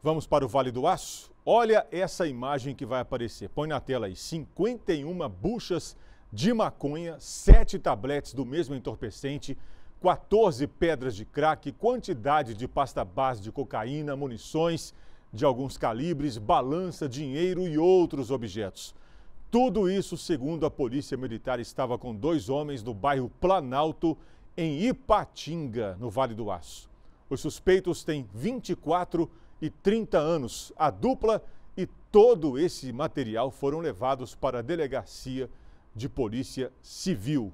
Vamos para o Vale do Aço? Olha essa imagem que vai aparecer. Põe na tela aí. 51 buchas de maconha, 7 tabletes do mesmo entorpecente, 14 pedras de crack, quantidade de pasta base de cocaína, munições de alguns calibres, balança, dinheiro e outros objetos. Tudo isso, segundo a Polícia Militar, estava com dois homens no bairro Planalto, em Ipatinga, no Vale do Aço. Os suspeitos têm 24 e 30 anos. A dupla e todo esse material foram levados para a delegacia de Polícia Civil.